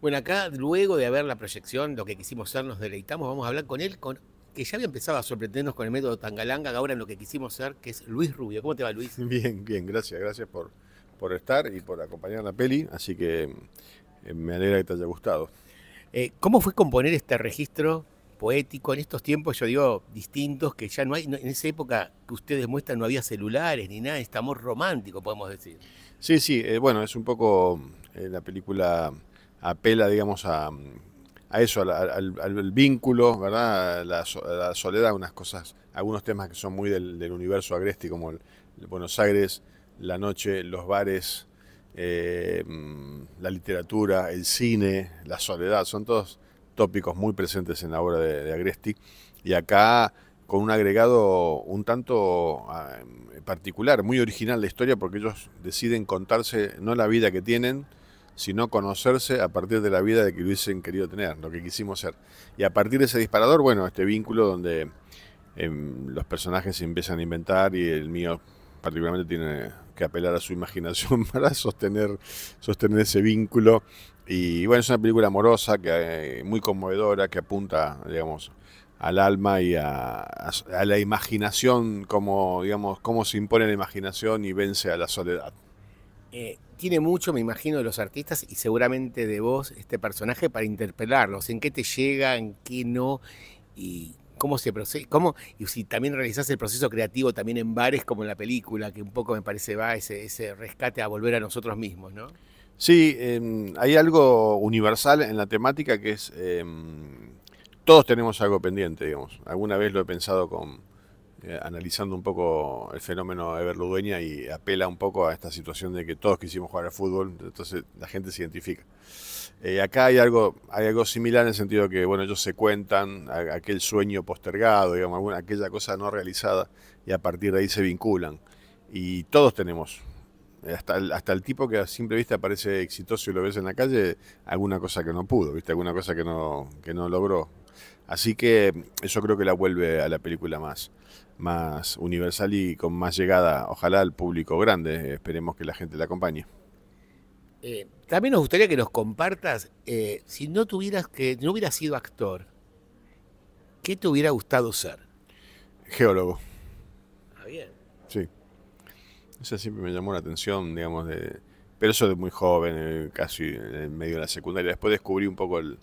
Bueno, acá luego de ver la proyección, lo que quisimos ser, nos deleitamos, vamos a hablar con él, con, que ya había empezado a sorprendernos con el método Tangalanga, ahora en lo que quisimos ser, que es Luis Rubio. ¿Cómo te va, Luis? Bien, bien, gracias, gracias por, por estar y por acompañar la peli, así que eh, me alegra que te haya gustado. Eh, ¿Cómo fue componer este registro poético en estos tiempos, yo digo, distintos, que ya no hay, en esa época que ustedes muestran no había celulares ni nada, este amor romántico, podemos decir? Sí, sí, eh, bueno, es un poco la película apela, digamos, a, eso, al, vínculo, ¿verdad? La, la, soledad, unas cosas, algunos temas que son muy del, universo agresti, como Buenos Aires, la noche, los bares, eh, la literatura, el cine, la soledad, son todos tópicos muy presentes en la obra de, Agresti. Y acá con un agregado un tanto ah, particular, muy original la historia, porque ellos deciden contarse no la vida que tienen, sino conocerse a partir de la vida de que hubiesen querido tener, lo que quisimos ser. Y a partir de ese disparador, bueno, este vínculo donde em, los personajes se empiezan a inventar y el mío particularmente tiene que apelar a su imaginación para sostener, sostener ese vínculo. Y bueno, es una película amorosa, que, eh, muy conmovedora, que apunta, digamos, al alma y a, la imaginación, como, digamos, cómo se impone la imaginación y vence a la soledad. Eh, tiene mucho, me imagino, de los artistas y seguramente de vos, este personaje, para interpelarlos. ¿En qué te llega, en qué no? Y cómo se procesa, cómo, y si también realizás el proceso creativo también en bares como en la película, que un poco me parece va ese, ese rescate a volver a nosotros mismos, ¿no? Sí, em, hay algo universal en la temática que es, em, todos tenemos algo pendiente, digamos. Alguna vez lo he pensado con, eh, analizando un poco el fenómeno Everludueña y apela un poco a esta situación de que todos quisimos jugar al fútbol, entonces la gente se identifica. Eh, acá hay algo, hay algo similar en el sentido que, bueno, ellos se cuentan aquel sueño postergado, digamos, alguna, aquella cosa no realizada, y a partir de ahí se vinculan. Y todos tenemos, hasta el, hasta el tipo que a simple vista parece exitoso y lo ves en la calle, alguna cosa que no pudo, ¿viste? Alguna cosa que no, que no logró. Así que eso creo que la vuelve a la película más, más universal y con más llegada, ojalá al público grande. Esperemos que la gente la acompañe. Eh, también nos gustaría que nos compartas, eh, si no tuvieras que, no hubieras sido actor, ¿qué te hubiera gustado ser? Geólogo. Ah, bien. Sí. Eso siempre me llamó la atención, digamos, de, pero eso de muy joven, eh, casi en medio de la secundaria. Después descubrí un poco el,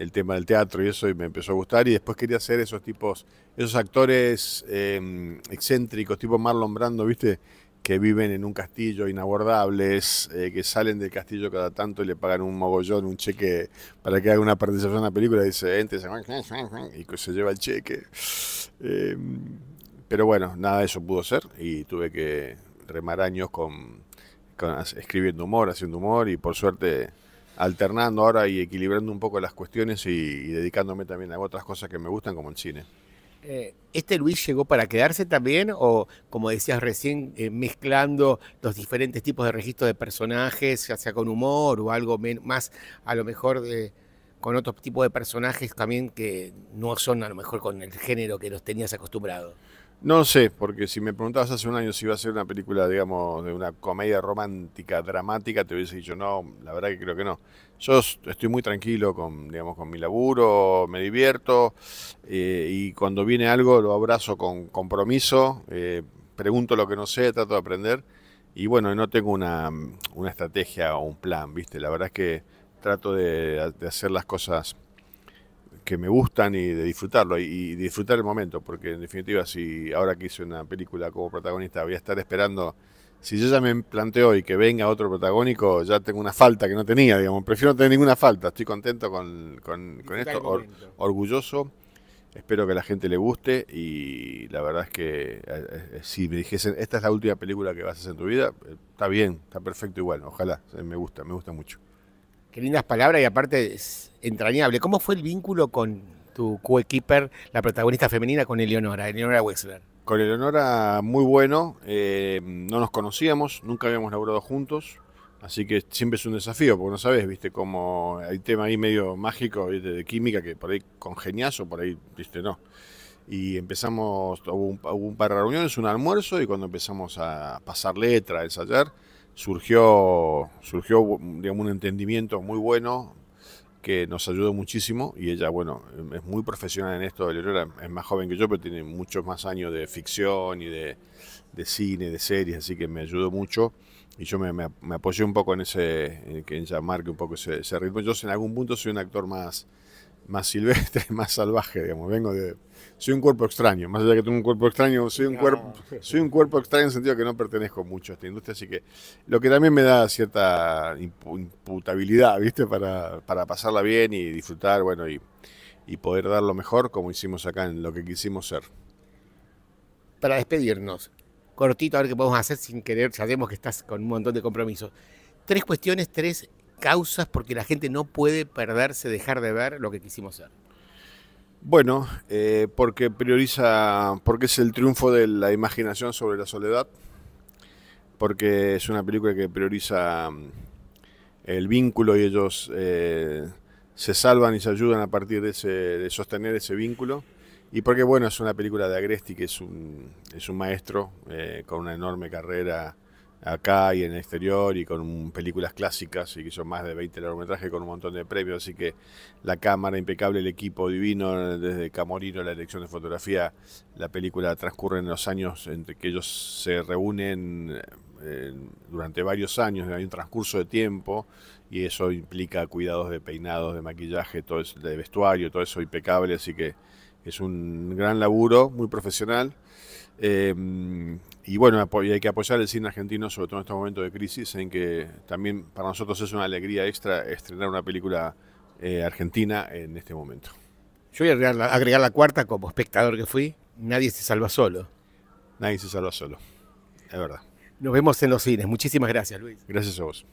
el tema del teatro y eso y me empezó a gustar y después quería hacer esos tipos, esos actores em, excéntricos, tipo Marlon Brando, ¿viste? Que viven en un castillo inabordables, eh, que salen del castillo cada tanto y le pagan un mogollón, un cheque para que haga una participación en la película y dice, ente, y se lleva el cheque. Em, pero bueno, nada de eso pudo ser y tuve que remar años con escribiendo humor, haciendo humor y por suerte alternando ahora y equilibrando un poco las cuestiones y, dedicándome también a otras cosas que me gustan como el cine. Eh, ¿Este Luis llegó para quedarse también o, como decías recién, eh, mezclando los diferentes tipos de registros de personajes, ya sea con humor o algo más, a lo mejor con otro tipo de personajes también que no son a lo mejor con el género que los tenías acostumbrados? No sé, porque si me preguntabas hace un año si iba a ser una película, digamos, de una comedia romántica, dramática, te hubiese dicho no, la verdad que creo que no. Yo estoy muy tranquilo con, digamos, con mi laburo, me divierto eh, y cuando viene algo lo abrazo con compromiso, eh, pregunto lo que no sé, trato de aprender y bueno, no tengo una, una estrategia o un plan, ¿viste? La verdad es que trato de, de hacer las cosas que me gustan y de disfrutarlo y, disfrutar el momento, porque en definitiva si ahora que hice una película como protagonista voy a estar esperando, si yo ya me planteo y que venga otro protagónico, ya tengo una falta que no tenía, digamos, prefiero no tener ninguna falta, estoy contento con, con, esto, orgulloso, espero que a la gente le guste y la verdad es que eh, eh, si me dijesen, esta es la última película que vas a hacer en tu vida, eh, está bien, está perfecto igual, ojalá, me gusta, me gusta mucho. Qué lindas palabras y aparte es entrañable. ¿Cómo fue el vínculo con tu co-keeper, la protagonista femenina, con Eleonora, Eleonora Wexler? Con Eleonora muy bueno, eh, no nos conocíamos, nunca habíamos laburado juntos, así que siempre es un desafío, porque no sabes, viste, como hay tema ahí medio mágico de química que por ahí congenias o por ahí, viste, no. Y empezamos, hubo un, hubo un par de reuniones, un almuerzo, y cuando empezamos a pasar letra, ensayar, surgió, surgió digamos, un entendimiento muy bueno, que nos ayudó muchísimo y ella, bueno, es muy profesional en esto. Leonora es más joven que yo, pero tiene muchos más años de ficción y de, cine, de series, así que me ayudó mucho y yo me, apoyé un poco en ese, en que ella marque un poco ese, ese, ritmo. Yo en algún punto soy un actor más, más silvestre, más salvaje, digamos. Vengo de. Soy un cuerpo extraño, más allá de que tengo un cuerpo extraño, soy un, cuerpo, soy un cuerpo extraño en el sentido que no pertenezco mucho a esta industria, así que lo que también me da cierta imputabilidad, ¿viste? Para, para pasarla bien y disfrutar, bueno, y, y poder dar lo mejor como hicimos acá en lo que quisimos ser. Para despedirnos, cortito, a ver qué podemos hacer sin querer, sabemos que estás con un montón de compromisos. Tres cuestiones, tres causas porque la gente no puede perderse, dejar de ver lo que quisimos ser? Bueno, eh, porque prioriza, porque es el triunfo de la imaginación sobre la soledad, porque es una película que prioriza mm, el vínculo y ellos eh, se salvan y se ayudan a partir de, ese, de sostener ese vínculo. Y porque, bueno, es una película de Agresti, que es un, es un maestro eh, con una enorme carrera acá y en el exterior y con películas clásicas y que son más de 20 largometrajes con un montón de premios, así que la cámara impecable, el equipo divino, desde Camorino, la dirección de fotografía, la película transcurre en los años entre que ellos se reúnen eh, durante varios años, hay un transcurso de tiempo y eso implica cuidados de peinados, de maquillaje, todo eso, de vestuario, todo eso impecable, así que es un gran laburo, muy profesional. Eh, y bueno, hay que apoyar el cine argentino, sobre todo en estos momentos de crisis, en que también para nosotros es una alegría extra estrenar una película eh, argentina en este momento. Yo voy a agregar, la, agregar la cuarta como espectador que fui, nadie se salva solo. Nadie se salva solo, es verdad. Nos vemos en los cines. Muchísimas gracias, Luis. Gracias a vos.